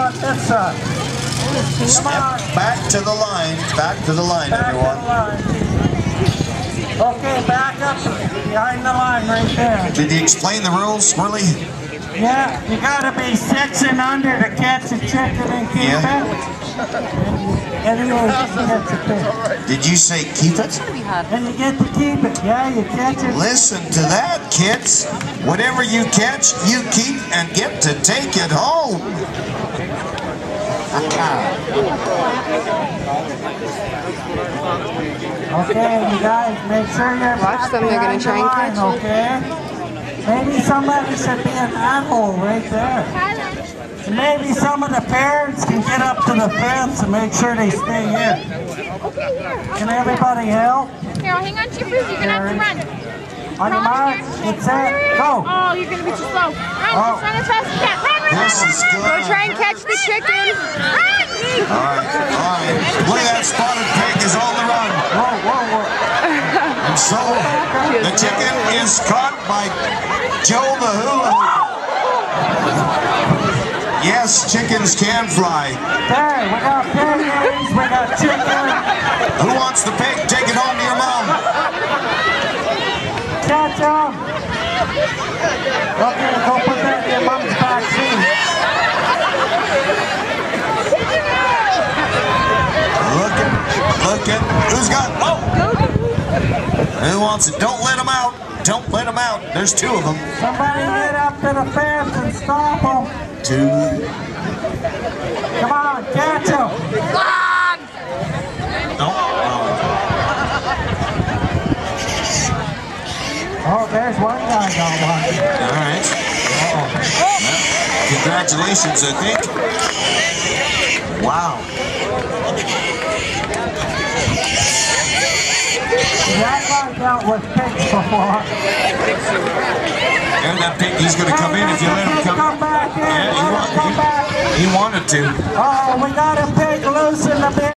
side. Come Step back to the line. Back to the line, Back to the everyone. line. Okay, back up behind the line right there. Did he explain the rules, Swirly? Yeah, you gotta be six and under to catch a chicken and keep Yeah. it. You get to pick. Did you say keep it? And you get to keep it. Yeah, you catch it. Listen to that, kids. Whatever you catch, you keep and get to take it home. Okay, you guys, make sure you're Watch them, they're gonna try and the line, catch you. Okay? Maybe somebody should be in that hole right there. Maybe some of the parents can get up to the fence and make sure they stay in. Can everybody help? Here, I'll hang on to your food. You're gonna have to run. On your mark, get set, go. Oh, you're gonna be too slow. Run, Oh. Run, run, This run, is good. Go try and catch the chicken. Run! All right, all right. Look at that spotted pig is on the run. Whoa, whoa, whoa. And so the chicken is caught by Joe the hula. Yes, chickens can fly. There, we got piggies, we got chicken. Who wants the pig? Take it home to your mom. Catch 'em. Okay, go put that in your mom's back seat. Look at, look at, who's got, oh! Who wants it? Don't let them out. Don't let them out. There's two of them. Somebody get up to the fence and stop them. Two. Come on, catch them. No. Oh. Oh, there's one guy got one. All right. Well, congratulations, I think. Wow. That dealt with pigs before. And that pig, he's going to come in if you let him Come come. back in. Yeah, he, Let wa- come back. he, he wanted to. Oh, we got a pig loose in the bin.